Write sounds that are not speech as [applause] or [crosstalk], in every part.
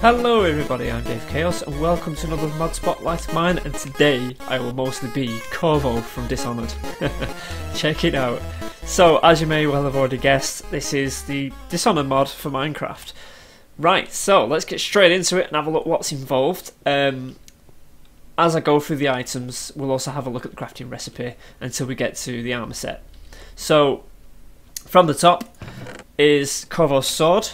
Hello everybody, I'm Dave Chaos and welcome to another Mod Spotlight of mine and today I will mostly be Corvo from Dishonored. [laughs] Check it out. So as you may well have already guessed, this is the Dishonored mod for Minecraft. Right, so let's get straight into it and have a look what's involved. Um, as I go through the items, we'll also have a look at the crafting recipe until we get to the armor set. So, from the top is Corvo's sword.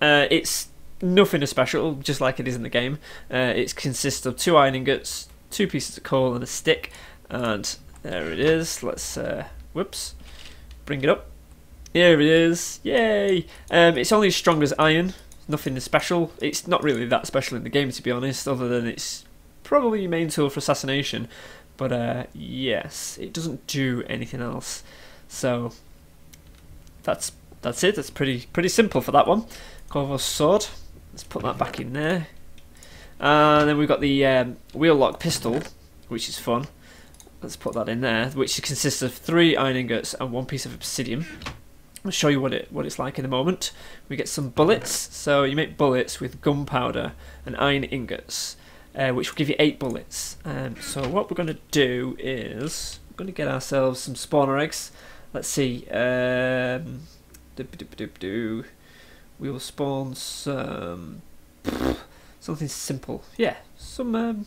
Uh, it's nothing special, just like it is in the game. Uh, it consists of two iron ingots, two pieces of coal, and a stick. And there it is. Let's, uh, whoops, bring it up. Here it is. Yay! Um, it's only as strong as iron. Nothing special. It's not really that special in the game, to be honest, other than it's probably your main tool for assassination. But uh, yes, it doesn't do anything else. So that's that's it. That's pretty pretty simple for that one. Corvo's sword. Let's put that back in there. And then we've got the um, wheel lock pistol, which is fun. Let's put that in there, which consists of three iron ingots and one piece of obsidian. I'll show you what it what it's like in a moment. We get some bullets, so you make bullets with gunpowder and iron ingots, uh, which will give you eight bullets. Um, so what we're going to do is we're going to get ourselves some spawner eggs. Let's see. Um, we will spawn some something simple. Yeah, some um,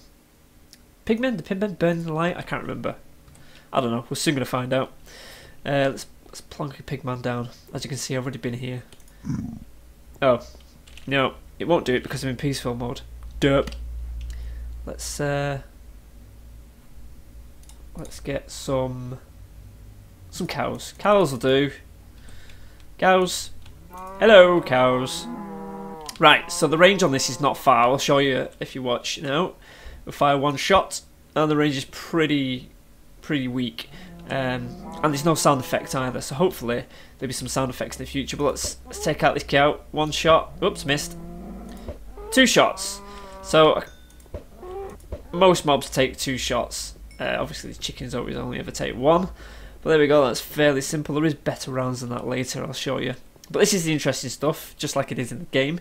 pigmen. The pigmen burn the light. I can't remember. I don't know. We're soon gonna find out. Uh, let's let's plonk a pigman down. As you can see, I've already been here. Oh, no, it won't do it because I'm in peaceful mode. Derp. Let's uh, let's get some some cows. Cows will do. Cows, Hello, cows. Right, so the range on this is not far. I'll show you if you watch now. We fire one shot, and the range is pretty, pretty weak. Um, and there's no sound effect either, so hopefully there'll be some sound effects in the future. But let's, let's take out this cow. One shot. Oops, missed. Two shots. So most mobs take two shots. Uh, obviously, the chickens always only ever take one. But there we go. That's fairly simple. There is better rounds than that later. I'll show you. But this is the interesting stuff, just like it is in the game.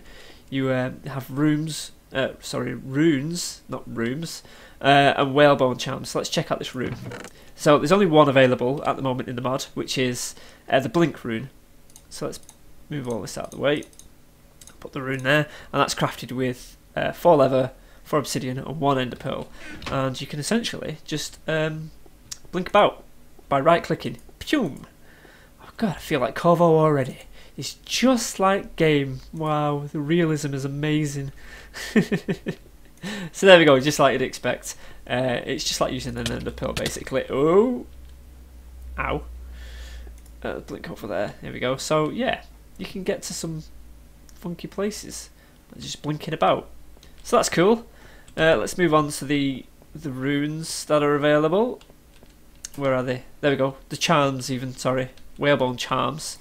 You uh, have rooms, uh, sorry, runes, not rooms, uh, and whalebone charms. So let's check out this rune. So there's only one available at the moment in the mod, which is uh, the blink rune. So let's move all this out of the way. Put the rune there, and that's crafted with uh, four leather, four obsidian, and one ender pearl. And you can essentially just um, blink about by right clicking. Pum! Oh god, I feel like Corvo already. It's just like game. Wow, the realism is amazing. [laughs] so there we go, just like you'd expect. Uh, it's just like using an ender pearl basically. Oh, ow. Uh, blink over there. There we go. So yeah, you can get to some funky places just blinking about. So that's cool. Uh, let's move on to the the runes that are available. Where are they? There we go. The charms, even. Sorry, whalebone charms.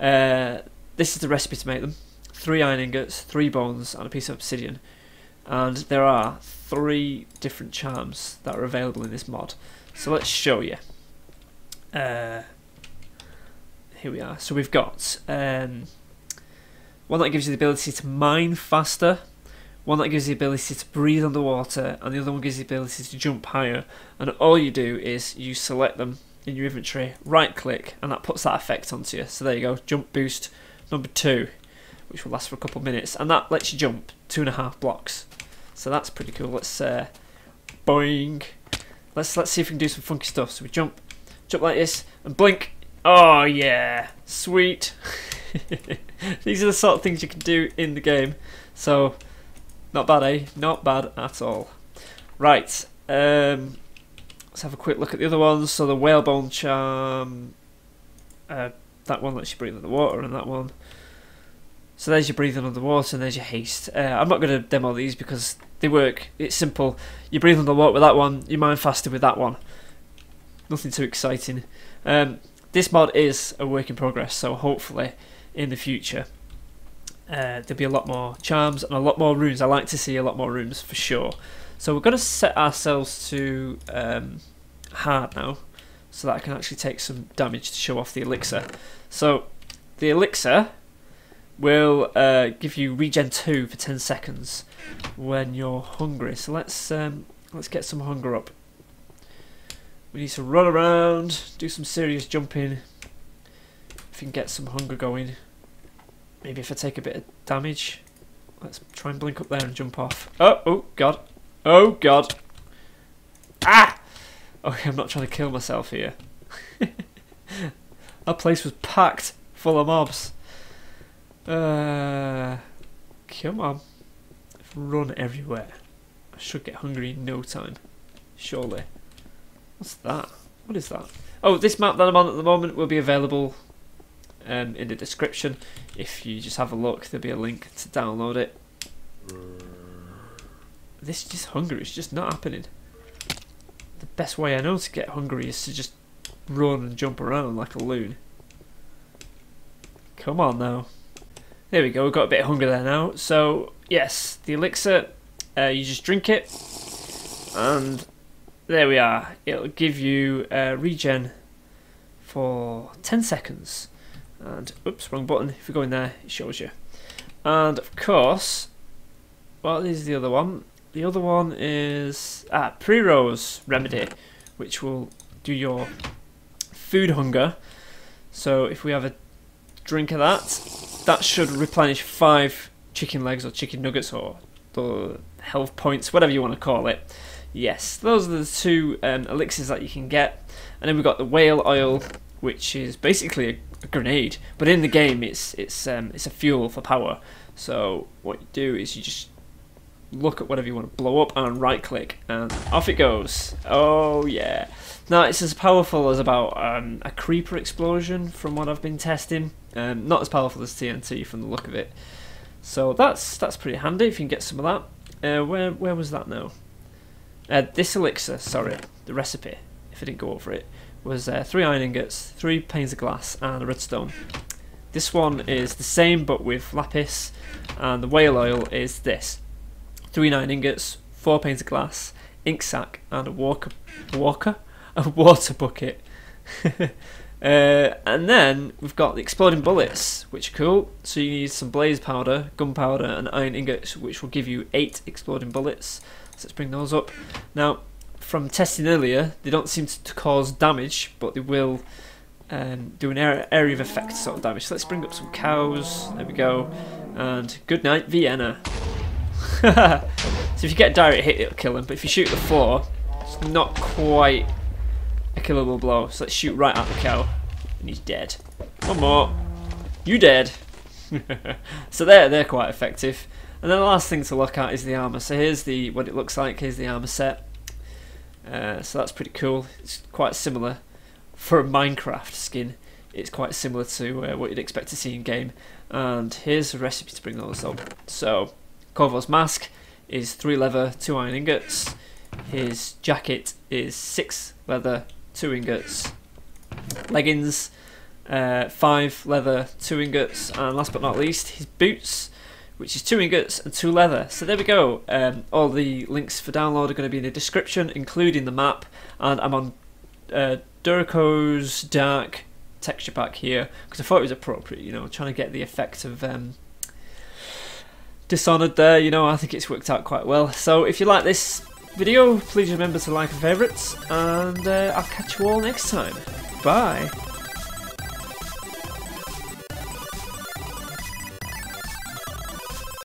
Uh, this is the recipe to make them. Three iron ingots, three bones, and a piece of obsidian. And there are three different charms that are available in this mod. So let's show you. Uh, here we are. So we've got um, one that gives you the ability to mine faster, one that gives you the ability to breathe underwater, and the other one gives you the ability to jump higher. And all you do is you select them in your inventory, right click, and that puts that effect onto you. So there you go, jump boost number two, which will last for a couple of minutes, and that lets you jump two and a half blocks. So that's pretty cool. Let's uh, boing. Let's let's see if we can do some funky stuff. So we jump, jump like this, and blink. Oh yeah, sweet. [laughs] These are the sort of things you can do in the game. So not bad, eh? Not bad at all. Right. Um, Let's have a quick look at the other ones. So the whalebone charm, uh, that one lets you breathe underwater, and that one. So there's your breathing underwater, and there's your haste. Uh, I'm not going to demo these because they work. It's simple. You breathe underwater with that one. You mine faster with that one. Nothing too exciting. Um, this mod is a work in progress, so hopefully in the future uh, there'll be a lot more charms and a lot more runes. I like to see a lot more runes for sure. So we're going to set ourselves to um, hard now so that I can actually take some damage to show off the elixir. So the elixir will uh, give you regen two for ten seconds when you're hungry. So let's um, let's get some hunger up. We need to run around, do some serious jumping. If you can get some hunger going. Maybe if I take a bit of damage. Let's try and blink up there and jump off. Oh, oh, God. Oh, God. Ah! Okay, I'm not trying to kill myself here. [laughs] that place was packed full of mobs. Uh, come on. Run everywhere. I should get hungry in no time. Surely. What's that? What is that? Oh, this map that I'm on at the moment will be available um, in the description. If you just have a look, there'll be a link to download it. This just hungry. It's just not happening. The best way I know to get hungry is to just run and jump around like a loon. Come on now. There we go, we've got a bit of hunger there now. So, yes, the elixir, uh, you just drink it, and there we are. It'll give you uh, regen for 10 seconds. And, oops, wrong button. If you go in there, it shows you. And, of course, what is the other one? The other one is ah, Piero's Remedy, which will do your food hunger. So if we have a drink of that, that should replenish five chicken legs or chicken nuggets or the health points, whatever you want to call it. Yes, those are the two um, elixirs that you can get. And then we've got the whale oil, which is basically a, a grenade, but in the game it's it's um, it's a fuel for power. So what you do is you just look at whatever you want to blow up and right click and off it goes. Oh yeah. Now it's as powerful as about um, a creeper explosion from what I've been testing. Um, not as powerful as TNT from the look of it. So that's that's pretty handy if you can get some of that. Uh, where where was that now? Uh, this elixir, sorry, the recipe, if I didn't go over it, was uh, three iron ingots, three panes of glass, and a redstone. This one is the same but with lapis, and the whale oil is this three nine ingots, four panes of glass, ink sac, and a walker, walker, a water bucket. [laughs] uh, and then we've got the exploding bullets, which are cool. So you need some blaze powder, gunpowder, and iron ingots, which will give you eight exploding bullets. So let's bring those up. Now, from testing earlier, they don't seem to cause damage, but they will um, do an area of effect sort of damage. So let's bring up some cows. There we go. And good night, Vienna. [laughs] so if you get a direct hit, it'll kill him. But if you shoot the floor, it's not quite a killable blow. So let's shoot right at the cow, and he's dead. One more. You dead. [laughs] so they're they're quite effective. And then the last thing to look at is the armor. So here's the what it looks like. Here's the armor set. Uh, so that's pretty cool. It's quite similar for a Minecraft skin. It's quite similar to uh, what you'd expect to see in game. And here's a recipe to bring those up. So Corvo's mask is three leather, two iron ingots. His jacket is six leather, two ingots. Leggings, uh, five leather, two ingots, and last but not least, his boots, which is two ingots and two leather. So there we go. Um, all the links for download are going to be in the description, including the map. And I'm on uh, Dokucraft Dark texture pack here because I thought it was appropriate. You know, trying to get the effect of um, Dishonored there, you know, I think it's worked out quite well. So if you like this video, please remember to like and favourites, and uh, I'll catch you all next time. Bye!